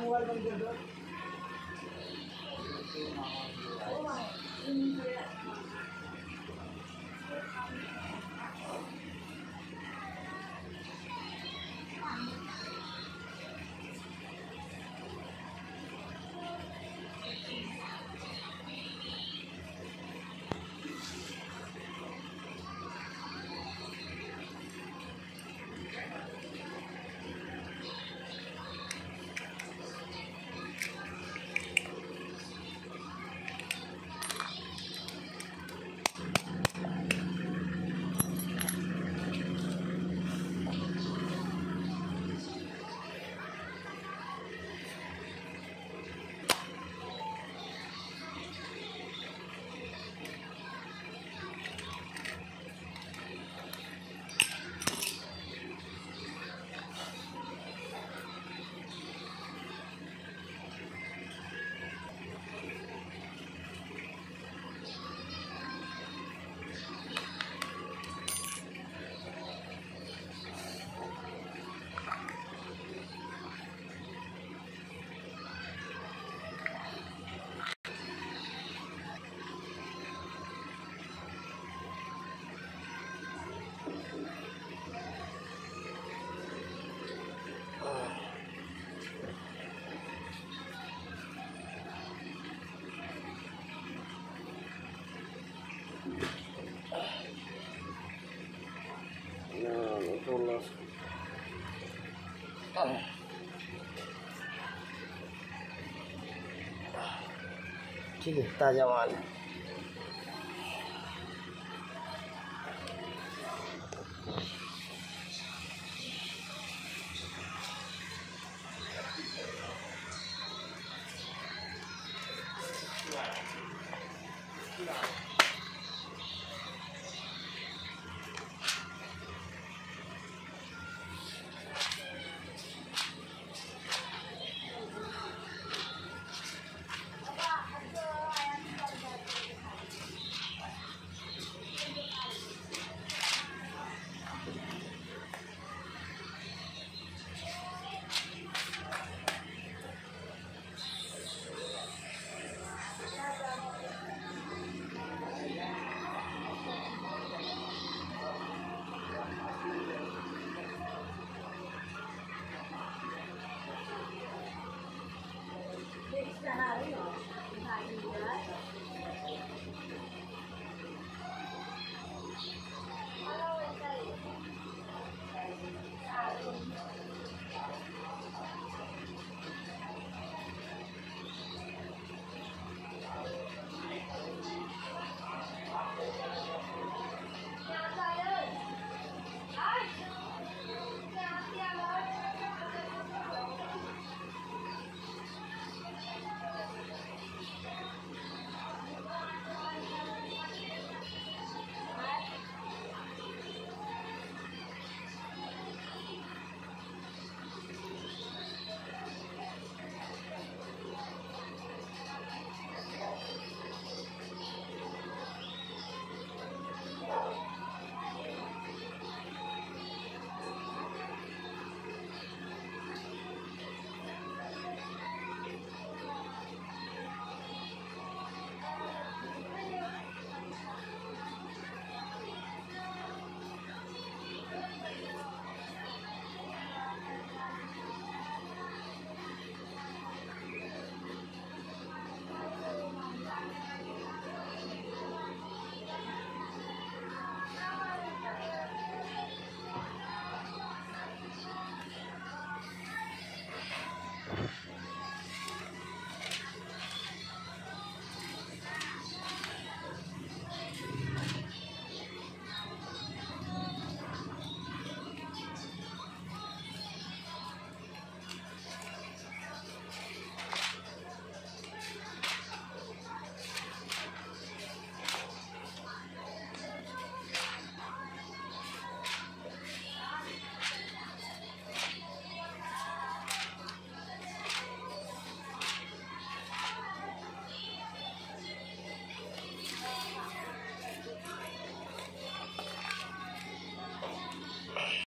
Mobile बंद कर दो ठीक है ताज़ा माल है Là lý.